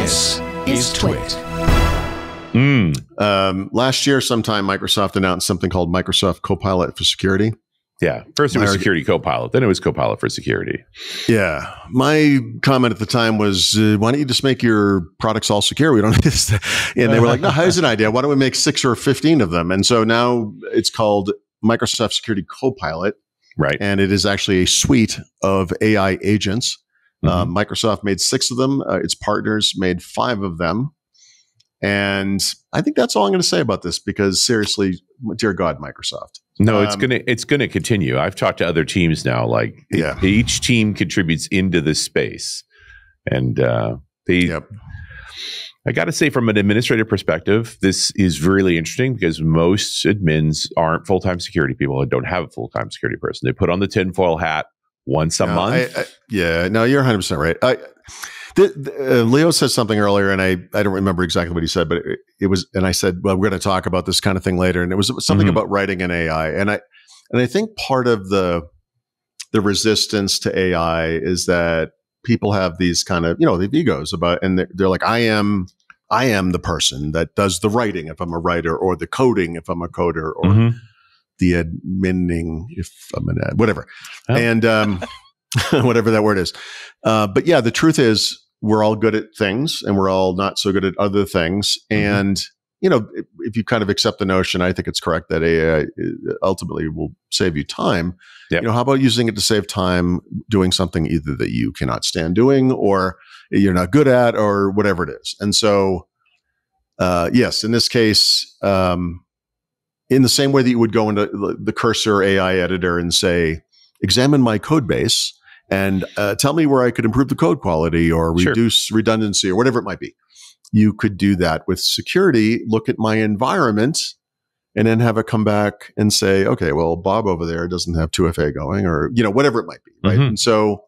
This is Twit. Mm, Um, last year, sometime Microsoft announced something called Microsoft Copilot for Security. yeah. First it was My argu- Security Copilot, then it was Copilot for Security. Yeah. My comment at the time was, uh, why don't you just make your products all secure? We don't need this. And they were like, no, here's an idea. Why don't we make six or 15 of them? And so now it's called Microsoft Security Copilot, Right. and it is actually a suite of AI agents. Uh, Mhm. Microsoft made six of them. Uh, its partners made five of them. And I think that's all I'm going to say about this because seriously, dear God, Microsoft. No, it's Um, gonna it's gonna continue. I've talked to other teams now. Like Yeah. each team contributes into this space, and uh, they. Yep. I got to say, from an administrative perspective, this is really interesting because most admins aren't full time security people and don't have a full time security person. They put on the tinfoil hat once a No, month. I- I- yeah, no, you're 100 percent right. I, th- th- uh, Leo said something earlier, and I, I don't remember exactly what he said, but it, it was, and I said, well, we're going to talk about this kind of thing later, and it was something Mhm. about writing an AI, and I, and I think part of the the resistance to AI is that people have these kind of, you know, the egos about, and they're, they're like, I am. I am the person that does the writing if I'm a writer, or the coding if I'm a coder, or Mhm. The adminning if I'm an ad, whatever. Oh. And um, whatever that word is. Uh, but yeah, the truth is we're all good at things and we're all not so good at other things. Mm-hmm. And, you know, if, if you kind of accept the notion, I think it's correct that AI ultimately will save you time. Yep. You know, how about using it to save time doing something either that you cannot stand doing or you're not good at or whatever it is. And so, uh, yes, in this case, um, in the same way that you would go into the- cursor AI editor and say, examine my code base and uh, tell me where I could improve the code quality or Sure. reduce redundancy or whatever it might be. You could do that with security, look at my environment, and then have it come back and say, okay, well, Bob over there doesn't have 2FA going or, you know, whatever it might be. Right. Mhm. And so,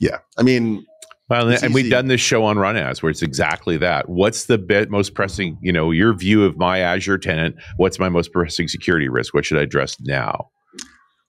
yeah, I mean, Well, It's and we've done this show on Run As where it's exactly that. What's the bit most pressing? You know, your view of my Azure tenant. What's my most pressing security risk? What should I address now?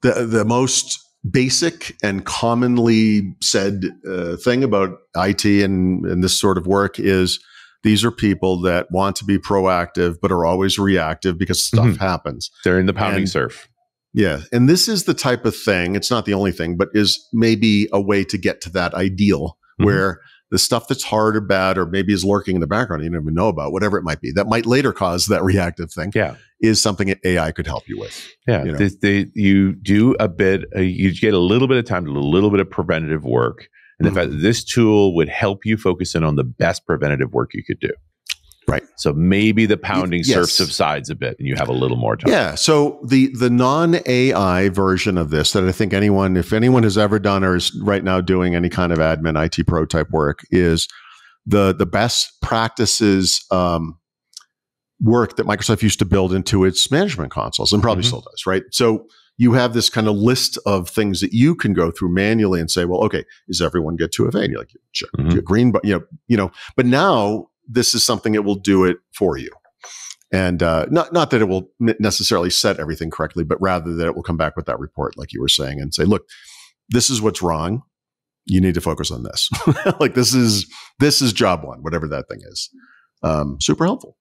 the the most basic and commonly said uh, thing about IT and, and this sort of work is these are people that want to be proactive but are always reactive because stuff Mhm. happens. They're in the pounding And- surf. Yeah, and this is the type of thing. It's not the only thing, but is maybe a way to get to that ideal Mhm. where the stuff that's hard or bad or maybe is lurking in the background you don't even know about, whatever it might be, that might later cause that reactive thing, Yeah, is something that AI could help you with. yeah. You know. They, they, you do a bit. Uh, you get a little bit of time to do a little bit of preventative work, and the Mhm. fact that this tool would help you focus in on the best preventative work you could do. Right. So maybe the pounding surf subsides a bit, and you have a little more time. Yeah. So the the non AI version of this that I think anyone, if anyone has ever done or is right now doing any kind of admin IT pro type work, is the the best practices um, work that Microsoft used to build into its management consoles and probably Mhm. still does. Right. So you have this kind of list of things that you can go through manually and say, well, okay, does everyone get to a And you're like, check Mhm. green, but you know, you know, but now this is something that will do it for you and uh, not not that it will necessarily set everything correctly, but rather that it will come back with that report, like you were saying, and say, "Look, this is what's wrong. You need to focus on this. like this is this is job one, whatever that thing is. Um, super helpful.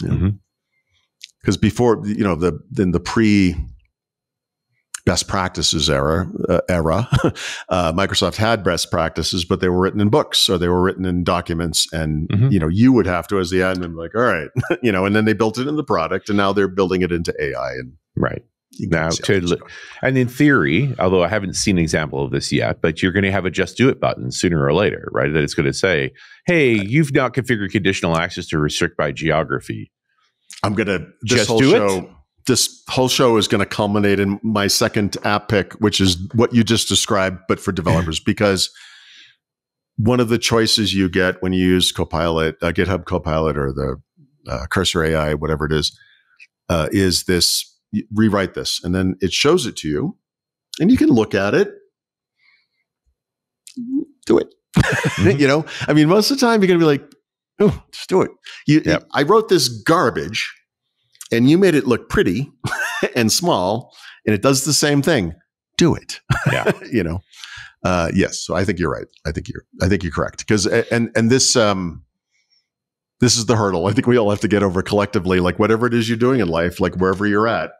Because Mhm. before, you know, the in the pre best practices era uh, era, uh, Microsoft had best practices, but they were written in books or they were written in documents, and Mhm. you know you would have to as the admin like, all right, you know, and then they built it in the product, and now they're building it into AI, and Right. Now, to going. And in theory, although I haven't seen an example of this yet, but you're going to have a just do it button sooner or later, right? That it's going to say, hey, you've not configured conditional access to restrict by geography. I'm gonna this Just whole do it? This whole show is going to culminate in my second app pick, which is what you just described, but for developers, because one of the choices you get when you use Copilot, uh, GitHub Copilot, or the uh, Cursor AI, whatever it is, uh, is this rewrite this, and then it shows it to you, and you can look at it, do it. Mhm. you know, I mean, most of the time you're going to be like, "Oh, just do it." You, Yep. I wrote this garbage, and you made it look pretty and small, and it does the same thing. Do it. Yeah. you know. Uh, yes. So I think you're right. I think you're. I think you're correct because and and this um This is the hurdle. I think we all have to get over collectively. Like whatever it is you're doing in life, like wherever you're at,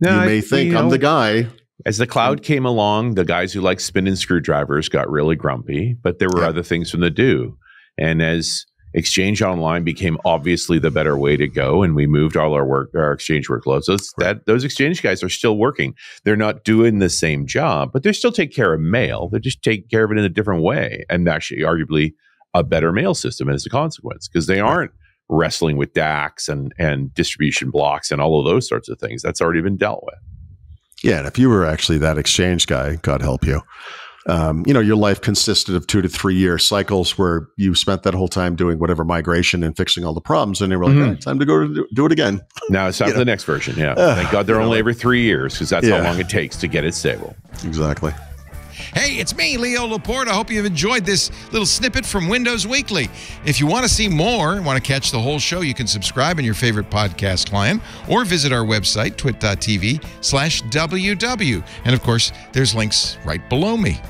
you may think you I'm the guy. As the cloud came along, the guys who like spinning screwdrivers got really grumpy, but there were Yeah. other things from the do. And as Exchange Online became obviously the better way to go, and we moved all our work, our Exchange workloads. Those that those Exchange guys are still working. They're not doing the same job, but they still take care of mail. They just take care of it in a different way, and actually, arguably, a better mail system as a consequence because they aren't wrestling with DAX and and distribution blocks and all of those sorts of things. That's already been dealt with. Yeah, and if you were actually that exchange guy, God help you. Um, you know, your life consisted of two to three year cycles where you spent that whole time doing whatever migration and fixing all the problems, and they were like, Mhm. "Eh, "Time to go to do, do it again." Now it's time for know. the next version. Yeah. Ugh, Thank God they're you know, only every three years because that's Yeah. how long it takes to get it stable. Exactly. Hey, it's me, Leo Laporte. I hope you've enjoyed this little snippet from Windows Weekly. If you want to see more, and want to catch the whole show, you can subscribe in your favorite podcast client or visit our website, twit.tv slash WW. And of course, there's links right below me.